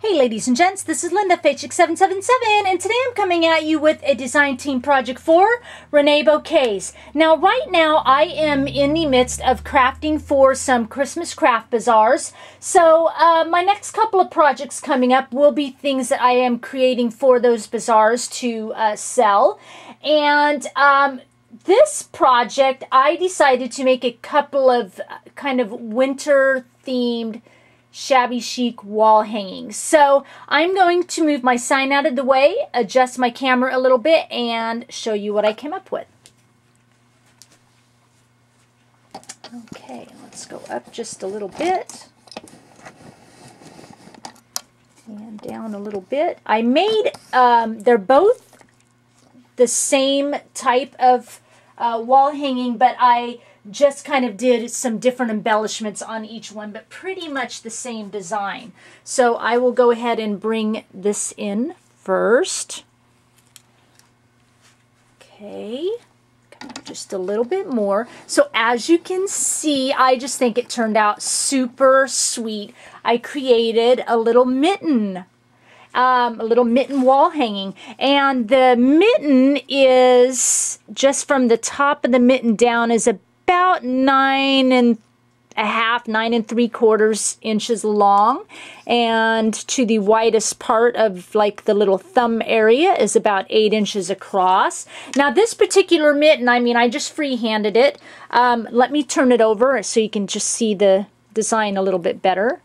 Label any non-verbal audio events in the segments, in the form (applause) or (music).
Hey ladies and gents, this is Linda Faythchik777 and today I'm coming at you with a design team project for Renee Bouquets. Now right now I am in the midst of crafting for some Christmas craft bazaars. So uh, my next couple of projects coming up will be things that I am creating for those bazaars to uh, sell. And um, this project I decided to make a couple of uh, kind of winter themed shabby chic wall hangings. So I'm going to move my sign out of the way, adjust my camera a little bit, and show you what I came up with. Okay, let's go up just a little bit. And down a little bit. I made, um, they're both the same type of uh, wall hanging, but I just kind of did some different embellishments on each one, but pretty much the same design. So I will go ahead and bring this in first. Okay, just a little bit more. So as you can see, I just think it turned out super sweet. I created a little mitten um, a little mitten wall hanging. And the mitten is just from the top of the mitten down is a about nine and a half, nine and three quarters inches long. And to the widest part of like the little thumb area is about eight inches across. Now this particular mitten, I mean, I just free-handed it. Um, let me turn it over so you can just see the design a little bit better.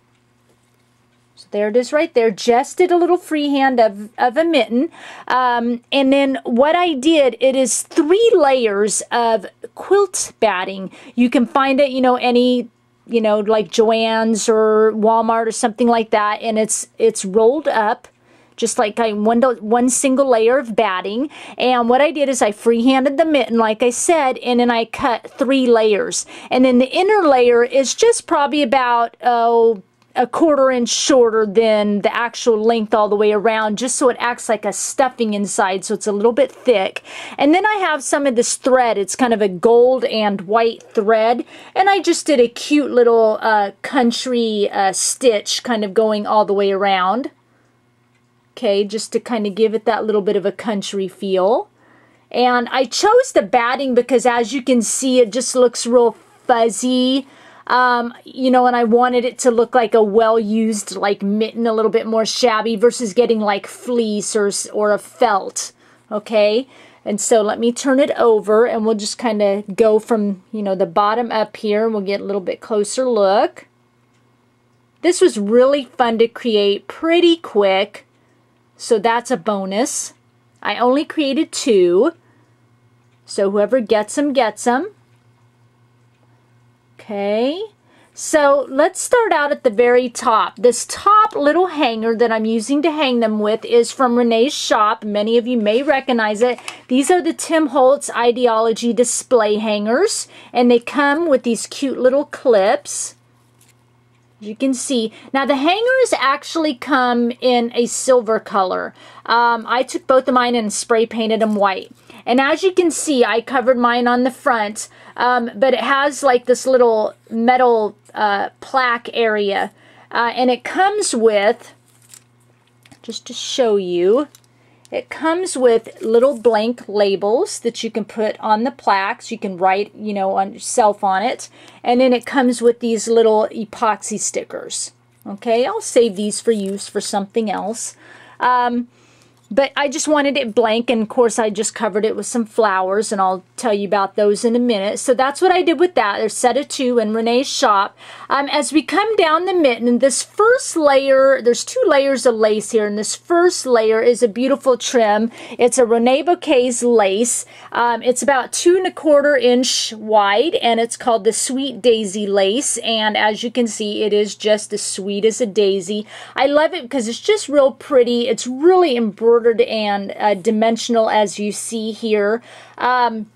So there it is right there. Just did a little freehand of, of a mitten. Um, and then what I did, it is three layers of quilt batting. You can find it, you know, any you know, like Joann's or Walmart or something like that, and it's it's rolled up just like I one one single layer of batting. And what I did is I freehanded the mitten, like I said, and then I cut three layers. And then the inner layer is just probably about oh a quarter inch shorter than the actual length all the way around just so it acts like a stuffing inside so it's a little bit thick. And then I have some of this thread. It's kind of a gold and white thread. And I just did a cute little uh, country uh, stitch kind of going all the way around. Okay just to kind of give it that little bit of a country feel. And I chose the batting because as you can see it just looks real fuzzy um, you know, and I wanted it to look like a well-used, like, mitten, a little bit more shabby versus getting, like, fleece or, or a felt, okay? And so let me turn it over, and we'll just kind of go from, you know, the bottom up here, and we'll get a little bit closer look. This was really fun to create, pretty quick, so that's a bonus. I only created two, so whoever gets them, gets them. Okay. So let's start out at the very top. This top little hanger that I'm using to hang them with is from Renee's shop. Many of you may recognize it. These are the Tim Holtz Idea-ology display hangers and they come with these cute little clips. You can see. Now the hangers actually come in a silver color. Um, I took both of mine and spray painted them white. And as you can see, I covered mine on the front, um, but it has like this little metal uh, plaque area. Uh, and it comes with, just to show you, it comes with little blank labels that you can put on the plaques. You can write, you know, on yourself on it. And then it comes with these little epoxy stickers. Okay, I'll save these for use for something else. Um, but I just wanted it blank, and of course I just covered it with some flowers, and I'll tell you about those in a minute. So that's what I did with that. There's set of two in Renee's shop. Um, as we come down the mitten, this first layer, there's two layers of lace here, and this first layer is a beautiful trim. It's a Renee Bouquets lace. Um, it's about two and a quarter inch wide, and it's called the Sweet Daisy lace, and as you can see, it is just as sweet as a daisy. I love it because it's just real pretty. It's really embroidered and uh, dimensional as you see here. Um,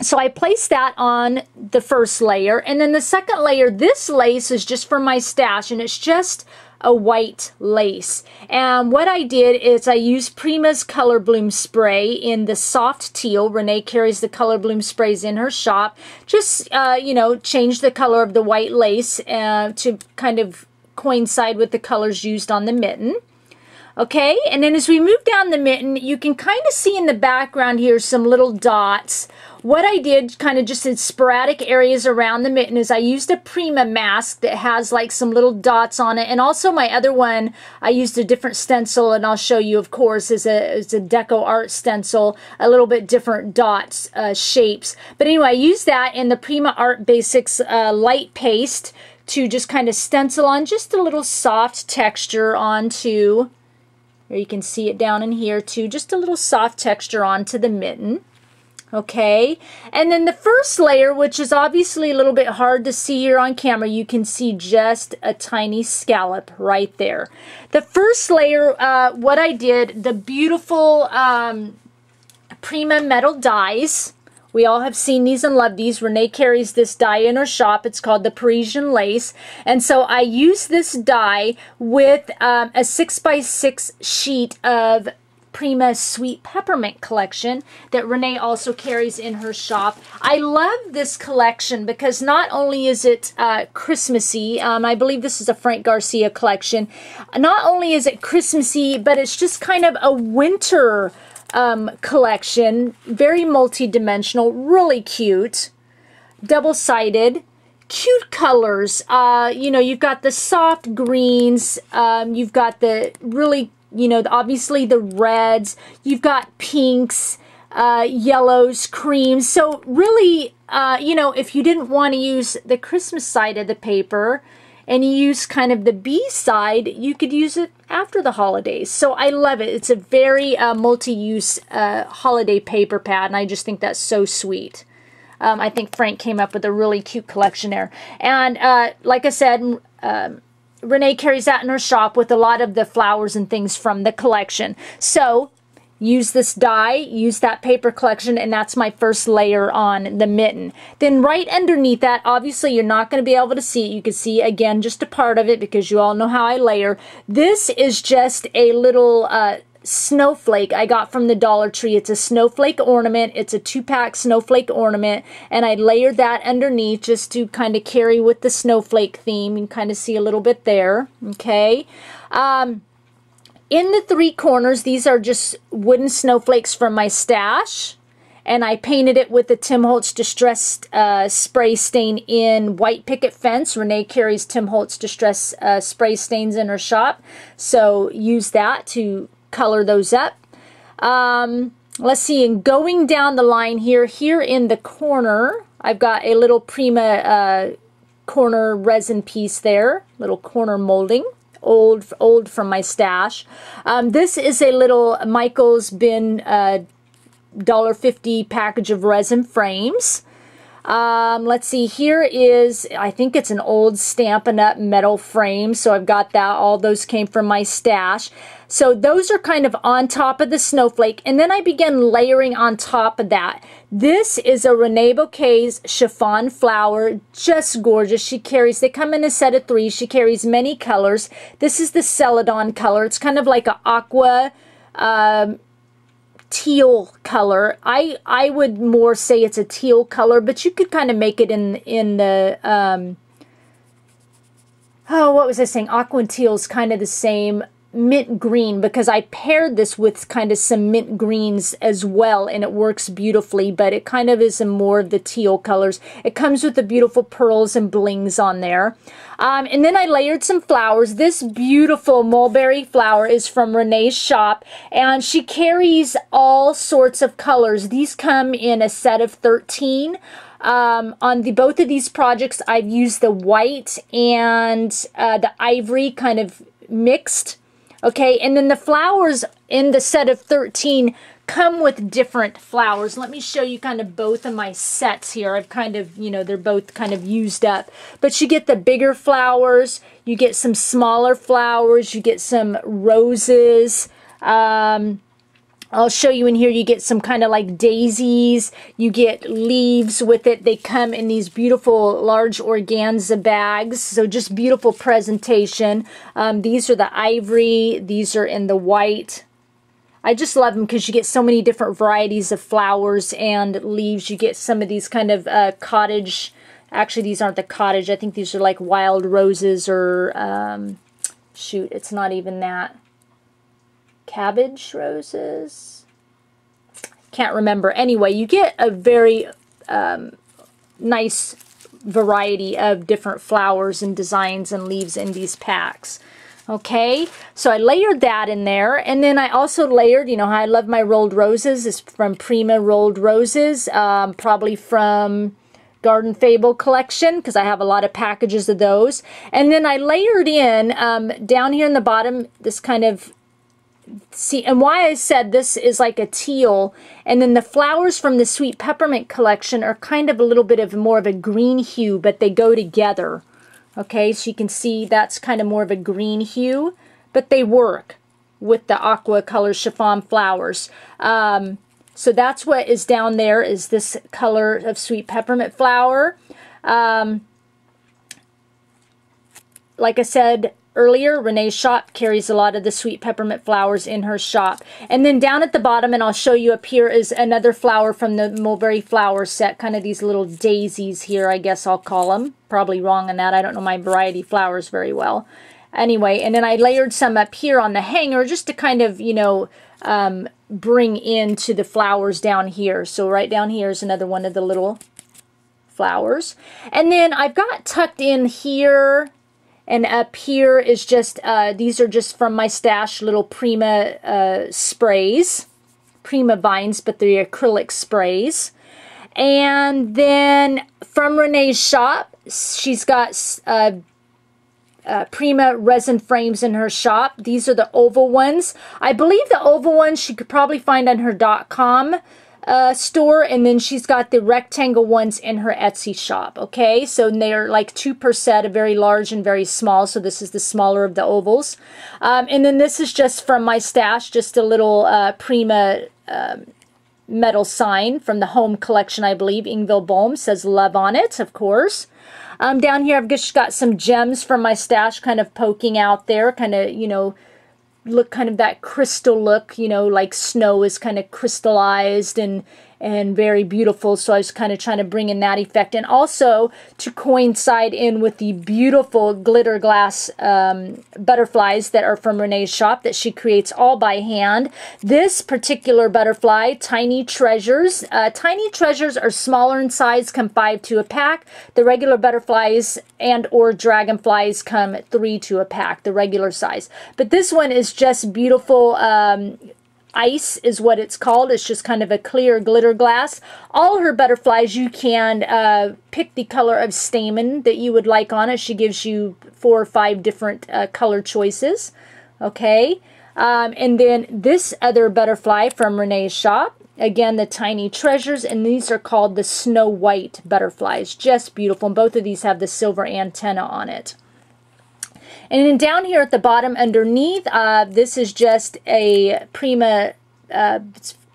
so I placed that on the first layer. And then the second layer, this lace is just for my stash. And it's just a white lace. And what I did is I used Prima's Color Bloom Spray in the soft teal. Renee carries the Color Bloom Sprays in her shop. Just, uh, you know, change the color of the white lace uh, to kind of coincide with the colors used on the mitten. Okay, and then as we move down the mitten, you can kind of see in the background here some little dots. What I did kind of just in sporadic areas around the mitten is I used a Prima mask that has like some little dots on it. And also my other one, I used a different stencil and I'll show you, of course, is a, is a DecoArt stencil, a little bit different dots, uh, shapes. But anyway, I used that in the Prima Art Basics uh, light paste to just kind of stencil on just a little soft texture onto or you can see it down in here too, just a little soft texture onto the mitten. Okay, and then the first layer, which is obviously a little bit hard to see here on camera, you can see just a tiny scallop right there. The first layer, uh, what I did, the beautiful um, Prima metal dies, we all have seen these and love these. Renee carries this die in her shop. It's called the Parisian Lace. And so I use this die with um, a 6x6 sheet of Prima Sweet Peppermint collection that Renee also carries in her shop. I love this collection because not only is it uh, Christmassy, um, I believe this is a Frank Garcia collection, not only is it Christmassy, but it's just kind of a winter um, collection. Very multi-dimensional, really cute. Double-sided. Cute colors. Uh, you know, you've got the soft greens. Um, you've got the really, you know, obviously the reds. You've got pinks, uh, yellows, creams. So really, uh, you know, if you didn't want to use the Christmas side of the paper, and you use kind of the B side, you could use it after the holidays. So I love it. It's a very uh, multi-use uh, holiday paper pad, and I just think that's so sweet. Um, I think Frank came up with a really cute collection there. And uh, like I said, um, Renee carries that in her shop with a lot of the flowers and things from the collection. So use this die, use that paper collection, and that's my first layer on the mitten. Then right underneath that, obviously you're not going to be able to see it. You can see, again, just a part of it because you all know how I layer. This is just a little uh, snowflake I got from the Dollar Tree. It's a snowflake ornament. It's a two-pack snowflake ornament, and I layered that underneath just to kind of carry with the snowflake theme. You can kind of see a little bit there, okay? Um, in the three corners, these are just wooden snowflakes from my stash. And I painted it with the Tim Holtz Distress uh, Spray Stain in White Picket Fence. Renee carries Tim Holtz Distress uh, Spray Stains in her shop. So use that to color those up. Um, let's see, and going down the line here, here in the corner, I've got a little Prima uh, corner resin piece there, little corner molding old old from my stash. Um, this is a little Michael's Bin uh, $1.50 package of resin frames. Um, let's see, here is, I think it's an old Stampin' Up! metal frame, so I've got that. All those came from my stash. So those are kind of on top of the snowflake, and then I began layering on top of that. This is a Renee Bouquet's chiffon flower, just gorgeous. She carries, they come in a set of three. She carries many colors. This is the Celadon color. It's kind of like an aqua, um, teal color. I I would more say it's a teal color, but you could kind of make it in in the um, oh what was I saying? Aqua and teal is kind of the same mint green because I paired this with kind of some mint greens as well and it works beautifully but it kind of is in more of the teal colors. It comes with the beautiful pearls and blings on there. Um, and then I layered some flowers. This beautiful mulberry flower is from Renee's shop and she carries all sorts of colors. These come in a set of 13. Um, on the both of these projects I've used the white and uh, the ivory kind of mixed Okay, and then the flowers in the set of 13 come with different flowers. Let me show you kind of both of my sets here. I've kind of, you know, they're both kind of used up. But you get the bigger flowers, you get some smaller flowers, you get some roses, um, I'll show you in here, you get some kind of like daisies, you get leaves with it. They come in these beautiful large organza bags, so just beautiful presentation. Um, these are the ivory, these are in the white. I just love them because you get so many different varieties of flowers and leaves. You get some of these kind of uh, cottage Actually, these aren't the cottage. I think these are like wild roses or, um, shoot, it's not even that. Cabbage roses? Can't remember. Anyway, you get a very um, nice variety of different flowers and designs and leaves in these packs. Okay, so I layered that in there, and then I also layered, you know, how I love my rolled roses. It's from Prima Rolled Roses, um, probably from Garden Fable collection because I have a lot of packages of those. And then I layered in um, down here in the bottom this kind of see and why I said this is like a teal and then the flowers from the sweet peppermint collection are kind of a little bit of more of a green hue but they go together. Okay so you can see that's kind of more of a green hue but they work with the aqua color chiffon flowers. Um, so that's what is down there is this color of sweet peppermint flower. Um, like I said earlier, Renee's shop carries a lot of the sweet peppermint flowers in her shop. And then down at the bottom, and I'll show you up here, is another flower from the Mulberry Flower set. Kind of these little daisies here, I guess I'll call them. Probably wrong on that. I don't know my variety flowers very well. Anyway, and then I layered some up here on the hanger just to kind of, you know, um, bring into the flowers down here. So right down here is another one of the little flowers. And then I've got tucked in here and up here is just, uh, these are just from my stash, little Prima uh, sprays. Prima vines, but they're acrylic sprays. And then from Renee's shop, she's got uh, uh, Prima resin frames in her shop. These are the oval ones. I believe the oval ones she could probably find on her dot .com uh, store, and then she's got the rectangle ones in her Etsy shop, okay? So they're like two per set, a very large and very small, so this is the smaller of the ovals. Um, and then this is just from my stash, just a little uh, Prima um, metal sign from the home collection, I believe. Ingvild Bohm says love on it, of course. Um, down here, I've just got some gems from my stash kind of poking out there, kind of, you know, look kind of that crystal look, you know, like snow is kind of crystallized and and very beautiful. So I was kind of trying to bring in that effect. And also to coincide in with the beautiful glitter glass um, butterflies that are from Renee's shop that she creates all by hand. This particular butterfly, Tiny Treasures. Uh, tiny Treasures are smaller in size, come five to a pack. The regular butterflies and or dragonflies come three to a pack, the regular size. But this one is just beautiful um, ice is what it's called. It's just kind of a clear glitter glass. All her butterflies, you can uh, pick the color of stamen that you would like on it. She gives you four or five different uh, color choices. Okay. Um, and then this other butterfly from Renee's shop. Again, the Tiny Treasures, and these are called the Snow White butterflies. Just beautiful. And both of these have the silver antenna on it. And then down here at the bottom underneath, uh, this is just a Prima uh,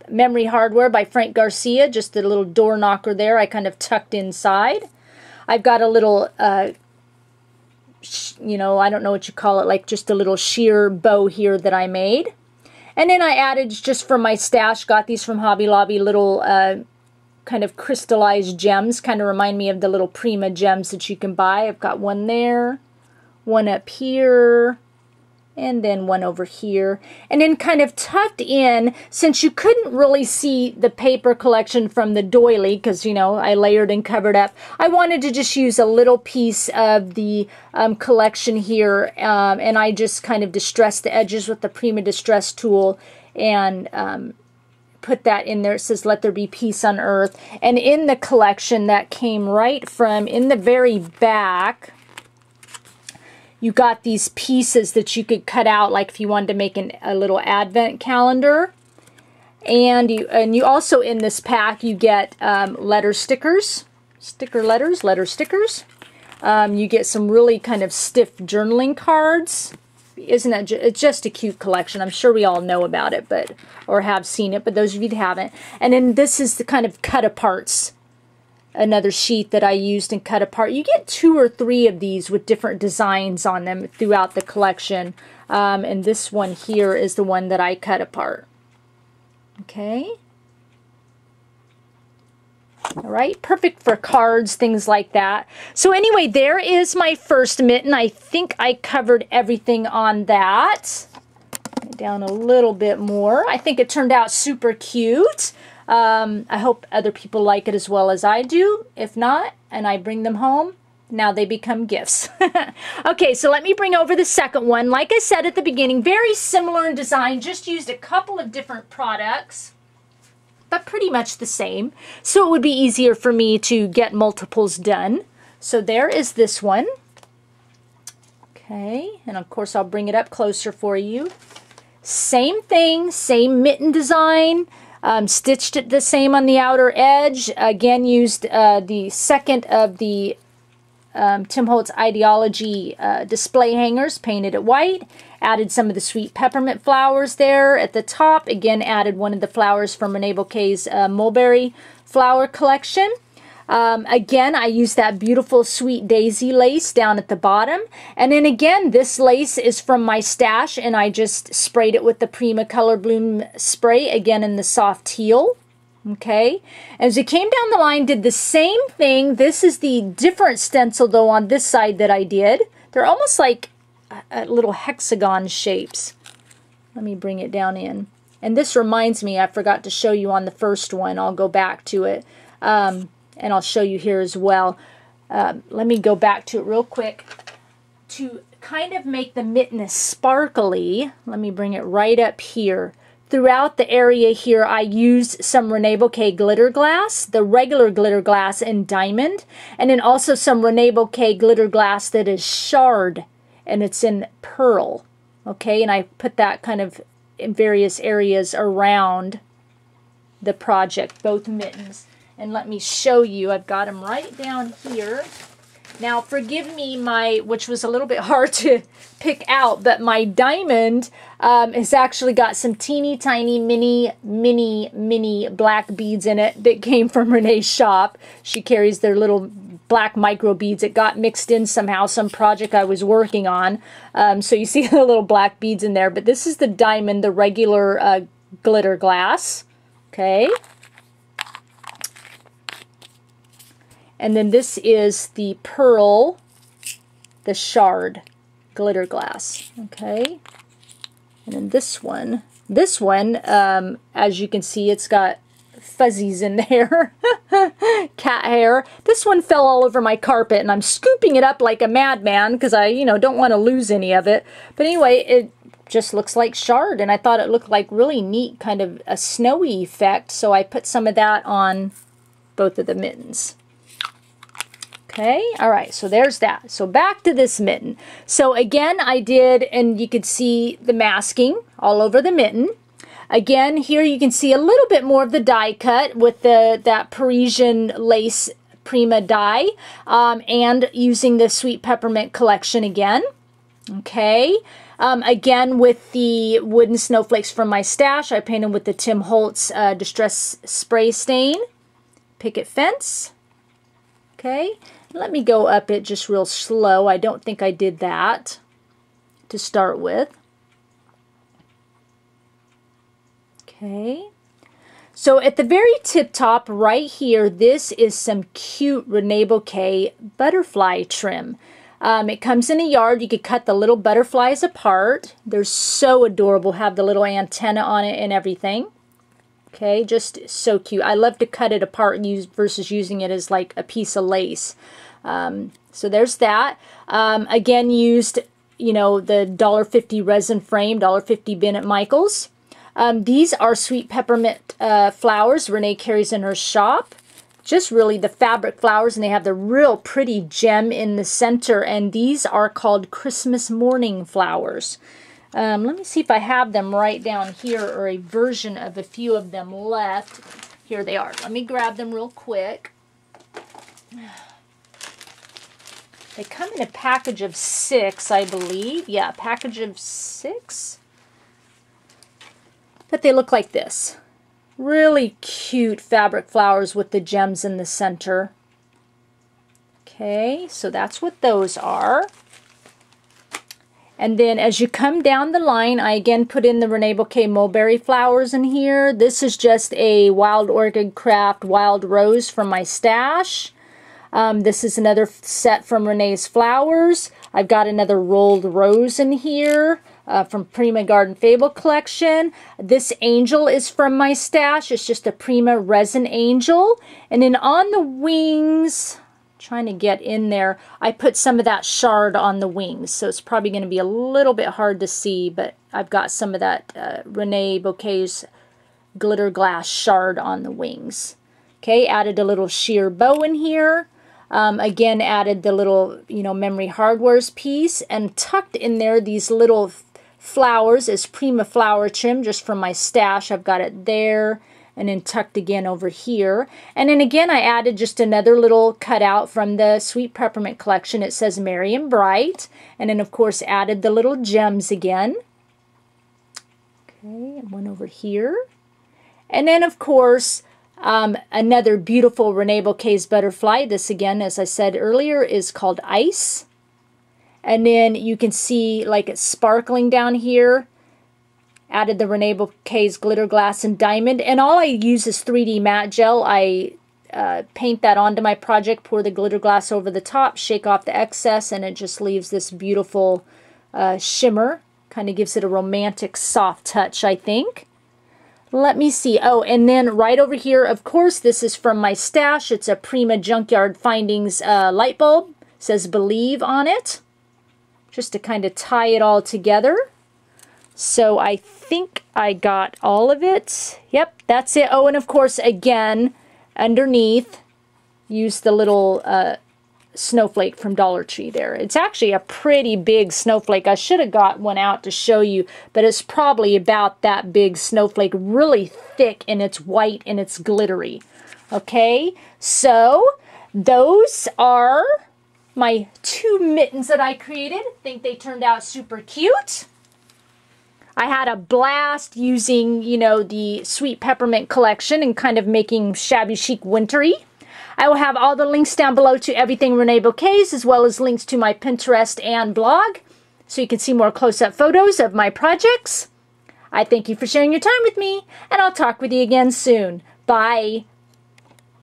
memory hardware by Frank Garcia, just a little door knocker there I kind of tucked inside. I've got a little, uh, you know, I don't know what you call it, like just a little sheer bow here that I made. And then I added just from my stash, got these from Hobby Lobby, little uh, kind of crystallized gems, kind of remind me of the little Prima gems that you can buy. I've got one there one up here, and then one over here. And then kind of tucked in, since you couldn't really see the paper collection from the doily, because, you know, I layered and covered up, I wanted to just use a little piece of the um, collection here, um, and I just kind of distressed the edges with the Prima Distress tool, and um, put that in there. It says, Let there be peace on earth. And in the collection that came right from, in the very back, you got these pieces that you could cut out like if you wanted to make an, a little advent calendar. And you and you also in this pack you get um, letter stickers sticker letters letter stickers. Um, you get some really kind of stiff journaling cards. Isn't it it's just a cute collection. I'm sure we all know about it but or have seen it but those of you that haven't. And then this is the kind of cut aparts another sheet that I used and cut apart. You get two or three of these with different designs on them throughout the collection. Um, and this one here is the one that I cut apart. Okay. All right, perfect for cards, things like that. So anyway, there is my first mitten. I think I covered everything on that. Down a little bit more. I think it turned out super cute. Um, I hope other people like it as well as I do. If not, and I bring them home, now they become gifts. (laughs) okay, so let me bring over the second one. Like I said at the beginning, very similar in design, just used a couple of different products but pretty much the same. So it would be easier for me to get multiples done. So there is this one. Okay, and of course I'll bring it up closer for you. Same thing, same mitten design, um, stitched it the same on the outer edge. Again, used uh, the second of the um, Tim Holtz Idea-ology uh, display hangers, painted it white. Added some of the sweet peppermint flowers there at the top. Again, added one of the flowers from Renee Bouquet's uh, mulberry flower collection. Um, again, I use that beautiful sweet daisy lace down at the bottom. And then again, this lace is from my stash and I just sprayed it with the Prima Color Bloom spray, again in the soft teal. Okay, as it came down the line, did the same thing. This is the different stencil though on this side that I did. They're almost like uh, little hexagon shapes. Let me bring it down in. And this reminds me, I forgot to show you on the first one. I'll go back to it. Um, and I'll show you here as well. Uh, let me go back to it real quick. To kind of make the mitten sparkly, let me bring it right up here. Throughout the area here, I used some Rene Bouquet glitter glass, the regular glitter glass in diamond, and then also some Rene Bouquet glitter glass that is shard, and it's in pearl. Okay, and I put that kind of in various areas around the project, both mittens. And let me show you, I've got them right down here. Now, forgive me, my which was a little bit (laughs) hard to pick out, but my diamond um, has actually got some teeny tiny mini, mini, mini black beads in it that came from Renee's shop. She carries their little black micro beads. It got mixed in somehow, some project I was working on. Um, so you (laughs) see the little black beads in there, but this is the diamond, the regular uh, glitter glass. Okay. And then this is the pearl, the shard glitter glass. Okay. And then this one, this one, um, as you can see, it's got fuzzies in (laughs) there. Cat hair. This one fell all over my carpet and I'm scooping it up like a madman because I, you know, don't want to lose any of it. But anyway, it just looks like shard and I thought it looked like really neat kind of a snowy effect. So I put some of that on both of the mittens. Okay, all right, so there's that. So back to this mitten. So again, I did, and you could see the masking all over the mitten. Again, here you can see a little bit more of the die cut with the that Parisian lace Prima die, um, and using the Sweet Peppermint collection again. Okay, um, again with the wooden snowflakes from my stash, I painted with the Tim Holtz uh, Distress Spray Stain. Picket Fence. Okay, let me go up it just real slow. I don't think I did that to start with. Okay. So at the very tip top right here, this is some cute Rene Bouquet butterfly trim. Um, it comes in a yard. You could cut the little butterflies apart. They're so adorable. Have the little antenna on it and everything. Okay, just so cute. I love to cut it apart and use versus using it as like a piece of lace. Um, so there's that. Um, again, used, you know, the $1.50 resin frame, $1.50 bin at Michael's. Um, these are sweet peppermint uh, flowers Renee carries in her shop. Just really the fabric flowers, and they have the real pretty gem in the center. And these are called Christmas morning flowers. Um, let me see if I have them right down here or a version of a few of them left. Here they are. Let me grab them real quick. (sighs) They come in a package of six, I believe. Yeah, package of six. But they look like this. Really cute fabric flowers with the gems in the center. Okay, so that's what those are. And then as you come down the line, I again put in the Renee Bouquet mulberry flowers in here. This is just a Wild Orchid Craft Wild Rose from my stash. Um, this is another set from Renee's Flowers. I've got another rolled rose in here uh, from Prima Garden Fable collection. This angel is from my stash. It's just a Prima resin angel. And then on the wings, trying to get in there, I put some of that shard on the wings. So it's probably going to be a little bit hard to see, but I've got some of that uh, Renee Bouquet's glitter glass shard on the wings. Okay, added a little sheer bow in here. Um, again, added the little, you know, memory hardwares piece and tucked in there these little flowers as Prima flower trim just from my stash. I've got it there and then tucked again over here. And then again, I added just another little cutout from the Sweet Peppermint collection. It says Merry and Bright. And then, of course, added the little gems again. Okay, and one over here. And then, of course, um, another beautiful Renee Bouquet's butterfly. This again, as I said earlier, is called Ice. And then you can see like it's sparkling down here. Added the Renee Bouquet's glitter glass and diamond. And all I use is 3D matte gel. I uh, paint that onto my project, pour the glitter glass over the top, shake off the excess, and it just leaves this beautiful uh, shimmer. Kind of gives it a romantic soft touch, I think. Let me see. Oh, and then right over here, of course, this is from my stash. It's a Prima Junkyard Findings uh, light bulb. It says Believe on it. Just to kind of tie it all together. So I think I got all of it. Yep, that's it. Oh, and of course, again, underneath, use the little uh, snowflake from Dollar Tree there. It's actually a pretty big snowflake. I should have got one out to show you, but it's probably about that big snowflake, really thick and it's white and it's glittery. Okay, so those are my two mittens that I created. I think they turned out super cute. I had a blast using, you know, the Sweet Peppermint collection and kind of making shabby chic wintry. I will have all the links down below to everything Renee Bouquets, as well as links to my Pinterest and blog, so you can see more close-up photos of my projects. I thank you for sharing your time with me, and I'll talk with you again soon. Bye.